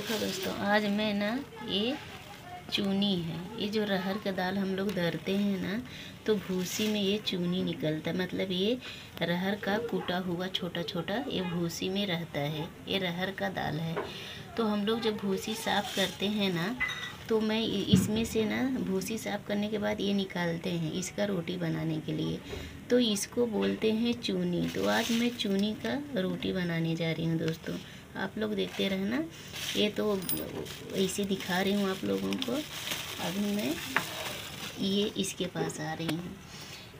देखो दोस्तों, आज मैं ना ये चूनी है, ये जो रहर का दाल हम लोग धरते हैं ना तो भूसी में ये चूनी निकलता है। मतलब ये रहर का कूटा हुआ छोटा छोटा ये भूसी में रहता है, ये रहर का दाल है। तो हम लोग जब भूसी साफ़ करते हैं ना तो मैं इसमें से ना भूसी साफ़ करने के बाद ये निकालते हैं इसका रोटी बनाने के लिए। तो इसको बोलते हैं चूनी। तो आज मैं चूनी का रोटी बनाने जा रही हूँ दोस्तों। आप लोग देखते रहना। ये तो ऐसे दिखा रही हूँ आप लोगों को। अभी मैं ये इसके पास आ रही हूँ।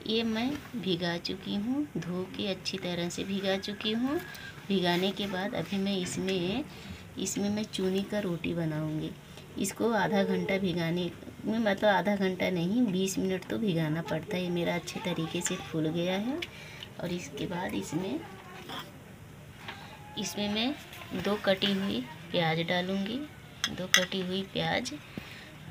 ये मैं भिगा चुकी हूँ, धो के अच्छी तरह से भिगा चुकी हूँ। भिगाने के बाद अभी मैं इसमें इसमें मैं चूनी का रोटी बनाऊँगी। इसको आधा घंटा भिगाने, में मतलब आधा घंटा नहीं, बीस मिनट तो भिगाना पड़ता है। मेरा अच्छे तरीके से फूल गया है। और इसके बाद इसमें इसमें मैं दो कटी हुई प्याज डालूँगी दो कटी हुई प्याज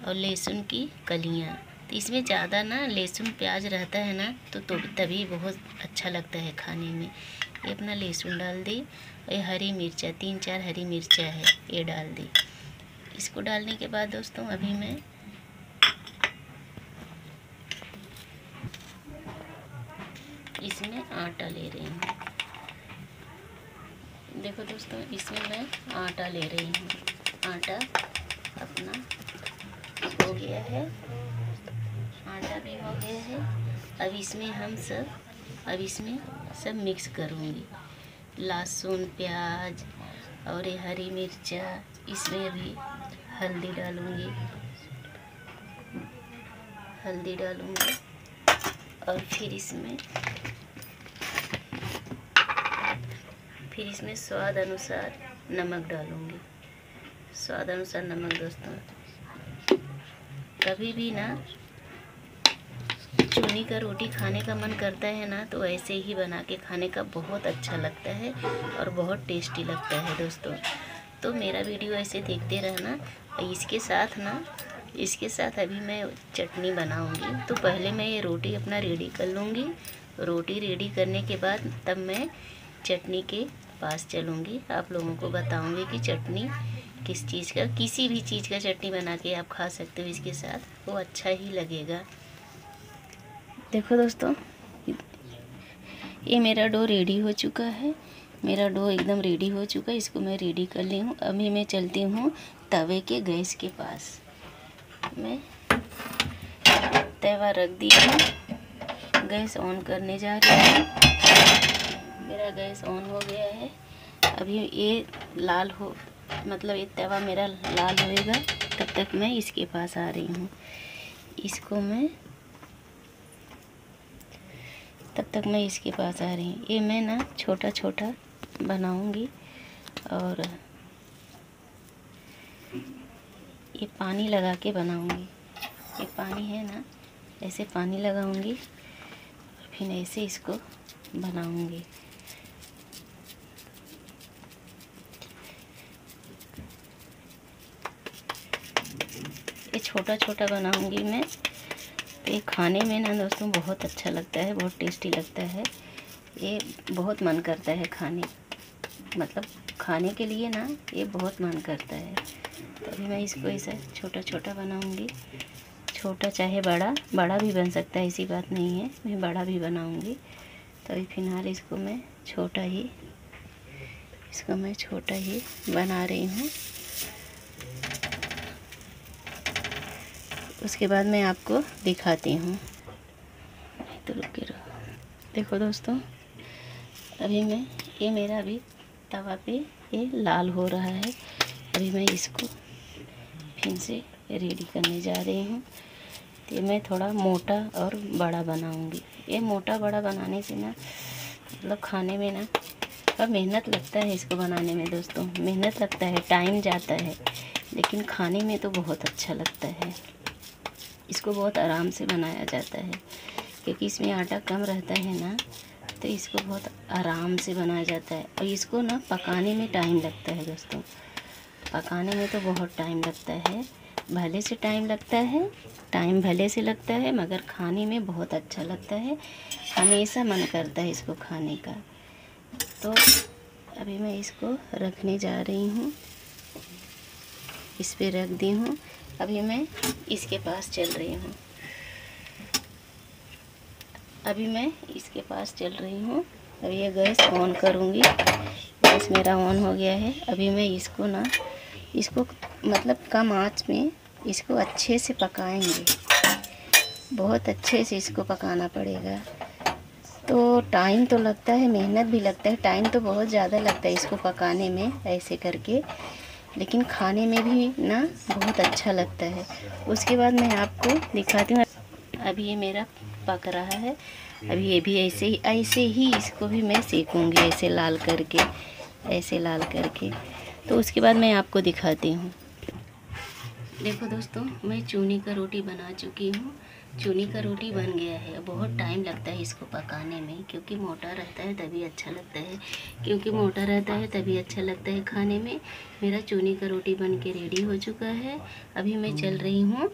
और लहसुन की कलियाँ। तो इसमें ज़्यादा ना लहसुन प्याज रहता है ना तो, तो तभी बहुत अच्छा लगता है खाने में। ये अपना लहसुन डाल दी और ये हरी मिर्चा तीन चार हरी मिर्चा है ये डाल दी। इसको डालने के बाद दोस्तों अभी मैं इसमें आटा ले रही हूँ। देखो दोस्तों, इसमें मैं आटा ले रही हूँ। आटा अपना हो गया है। आटा भी हो गया है। अब इसमें हम सब, अब इसमें सब मिक्स करूँगी। लहसुन, प्याज और ये हरी मिर्चा, इसमें भी हल्दी डालूँगी। हल्दी डालूँगी और फिर इसमें फिर इसमें स्वाद अनुसार नमक डालूँगी। स्वाद अनुसार नमक दोस्तों। कभी भी ना चूनी का रोटी खाने का मन करता है ना तो ऐसे ही बना के खाने का बहुत अच्छा लगता है और बहुत टेस्टी लगता है दोस्तों। तो मेरा वीडियो ऐसे देखते रहना। इसके साथ ना, इसके साथ अभी मैं चटनी बनाऊँगी। तो पहले मैं ये रोटी अपना रेडी कर लूँगी। रोटी रेडी करने के बाद तब मैं चटनी के पास चलूँगी। आप लोगों को बताऊँगी कि चटनी किस चीज़ का, किसी भी चीज़ का चटनी बना के आप खा सकते हो इसके साथ। वो अच्छा ही लगेगा। देखो दोस्तों, ये मेरा डो रेडी हो चुका है। मेरा डो एकदम रेडी हो चुका है। इसको मैं रेडी कर ली हूँ। अभी मैं चलती हूँ तवे के गैस के पास। मैं तवा रख दी हूँ। गैस ऑन करने जा रही हूँ। मेरा गैस ऑन हो गया है। अभी ये लाल हो मतलब ये तवा मेरा लाल होएगा, तब तक मैं इसके पास आ रही हूँ। इसको मैं, तब तक मैं इसके पास आ रही हूँ। ये मैं ना छोटा छोटा बनाऊँगी और ये पानी लगा के बनाऊँगी। ये पानी है ना, ऐसे पानी लगाऊँगी, फिर ऐसे इसको बनाऊँगी। छोटा छोटा बनाऊँगी मैं। तो ये खाने में ना दोस्तों बहुत अच्छा लगता है, बहुत टेस्टी लगता है। ये बहुत मन करता है खाने मतलब खाने के लिए ना ये बहुत मन करता है। तो अभी मैं इसको ऐसा छोटा छोटा बनाऊँगी। छोटा चाहे बड़ा बड़ा भी बन सकता है, ऐसी बात नहीं है। मैं बड़ा भी बनाऊँगी। तो अभी फ़िलहाल इसको मैं छोटा ही, इसको मैं छोटा ही बना रही हूँ। उसके बाद मैं आपको दिखाती हूँ। तो रुके रहो। देखो दोस्तों, अभी मैं, ये मेरा अभी तवा पे ये लाल हो रहा है। अभी मैं इसको फिर से रेडी करने जा रही हूँ। तो मैं थोड़ा मोटा और बड़ा बनाऊँगी। ये मोटा बड़ा बनाने से ना मतलब खाने में ना थोड़ा मेहनत लगता है इसको बनाने में दोस्तों। मेहनत लगता है, टाइम जाता है, लेकिन खाने में तो बहुत अच्छा लगता है। इसको बहुत आराम से बनाया जाता है। क्योंकि इसमें आटा कम रहता है ना तो इसको बहुत आराम से बनाया जाता है। और इसको ना पकाने में टाइम लगता है दोस्तों। पकाने में तो बहुत टाइम लगता है। भले से टाइम लगता है, टाइम भले से लगता है, मगर खाने में बहुत अच्छा लगता है। हमेशा मन करता है इसको खाने का। तो अभी मैं इसको रखने जा रही हूँ। इस पर रख दी हूँ। अभी मैं इसके पास चल रही हूँ। अभी मैं इसके पास चल रही हूँ। अभी ये गैस ऑन करूँगी। गैस मेरा ऑन हो गया है। अभी मैं इसको ना, इसको मतलब कम आँच में इसको अच्छे से पकाएँगे। बहुत अच्छे से इसको पकाना पड़ेगा। तो टाइम तो लगता है, मेहनत भी लगता है। टाइम तो बहुत ज़्यादा लगता है इसको पकाने में, ऐसे करके। लेकिन खाने में भी ना बहुत अच्छा लगता है। उसके बाद मैं आपको दिखाती हूँ। अभी ये मेरा पक रहा है। अभी ये भी ऐसे ही ऐसे ही इसको भी मैं सेकूँगी ऐसे लाल करके, ऐसे लाल करके। तो उसके बाद मैं आपको दिखाती हूँ। देखो दोस्तों, मैं चूनी का रोटी बना चुकी हूँ। चूनी का रोटी बन गया है। बहुत टाइम लगता है इसको पकाने में क्योंकि मोटा रहता है तभी अच्छा लगता है। क्योंकि मोटा रहता है तभी अच्छा लगता है खाने में। मेरा चूनी का रोटी बन के रेडी हो चुका है। अभी मैं चल रही हूँ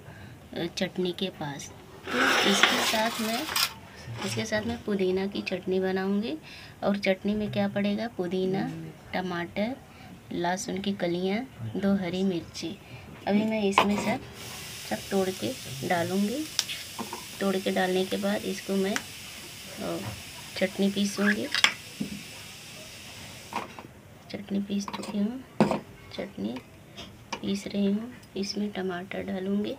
चटनी के पास। तो इसके साथ में इसके साथ में पुदीना की चटनी बनाऊँगी। और चटनी में क्या पड़ेगा? पुदीना टमाटर लहसुन की कलियाँ दो हरी मिर्ची। अभी मैं इसमें सब सब तोड़ के डालूँगी। तोड़ के डालने के बाद इसको मैं चटनी पीसूँगी चटनी पीस चुकी हूँ। चटनी पीस रही हूँ। इसमें टमाटर डालूँगी।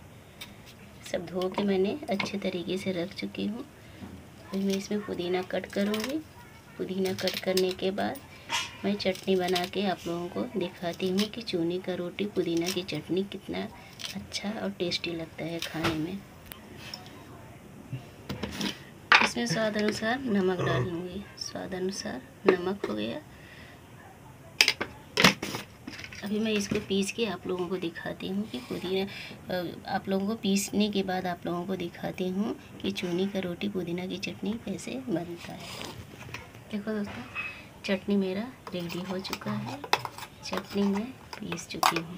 सब धो के मैंने अच्छे तरीके से रख चुकी हूँ। फिर मैं इसमें पुदीना कट करूँगी। पुदीना कट करने के बाद मैं चटनी बना के आप लोगों को दिखाती हूँ कि चूनी का रोटी पुदीना की चटनी कितना अच्छा और टेस्टी लगता है खाने में। इसमें स्वाद अनुसार नमक डालूँगी स्वाद अनुसार नमक हो गया। अभी मैं इसको पीस के आप लोगों को दिखाती हूँ कि पुदीना आप लोगों को पीसने के बाद आप लोगों को दिखाती हूँ कि चूनी का रोटी पुदीना की चटनी कैसे बनता है। देखो दोस्तों, चटनी मेरा रेडी हो चुका है। चटनी मैं पीस चुकी हूँ।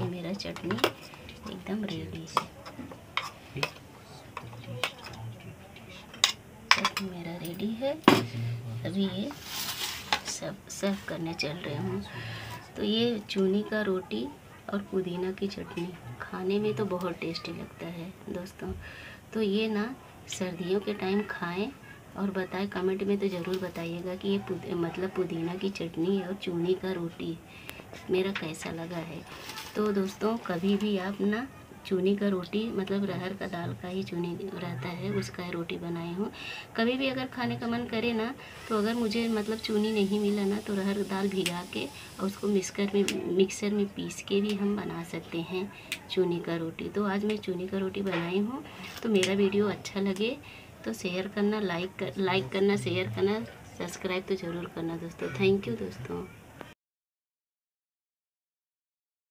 ये मेरा चटनी एकदम रेडी है चटनी मेरा रेडी है। अभी ये सब सर्व करने चल रहे हूँ। तो ये चूनी का रोटी और पुदीना की चटनी। खाने में तो बहुत टेस्टी लगता है दोस्तों। तो ये ना सर्दियों के टाइम खाएँ और बताएँ कमेंट में तो ज़रूर बताइएगा कि ये पुद, मतलब पुदीना की चटनी और चूनी का रोटी मेरा कैसा लगा है। तो दोस्तों कभी भी आप ना चूनी का रोटी मतलब रहर का दाल का ही चूनी रहता है, उसका ही रोटी बनाई हूँ। कभी भी अगर खाने का मन करे ना तो अगर मुझे मतलब चूनी नहीं मिला ना तो रहर दाल भिगा के और उसको मिक्सर में मिक्सर में पीस के भी हम बना सकते हैं चूनी का रोटी। तो आज मैं चूनी का रोटी बनाई हूँ तो मेरा वीडियो अच्छा लगे तो शेयर करना लाइक कर लाइक करना शेयर करना सब्सक्राइब तो ज़रूर करना दोस्तों। थैंक यू दोस्तों।